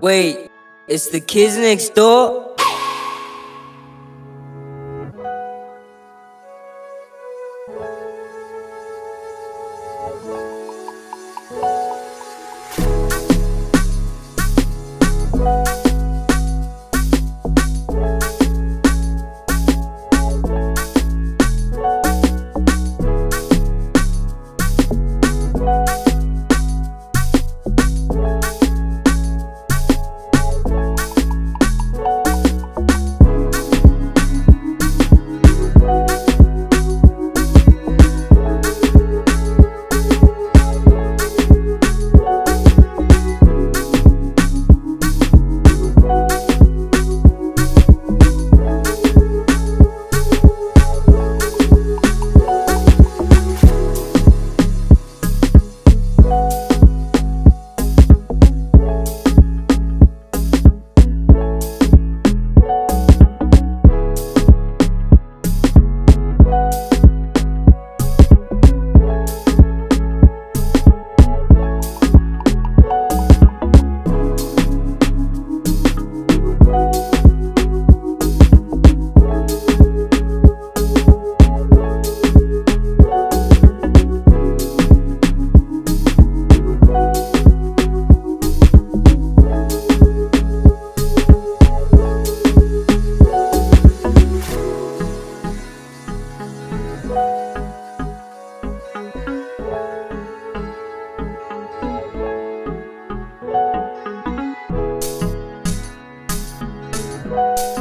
Wait, it's the kids next door? Bye.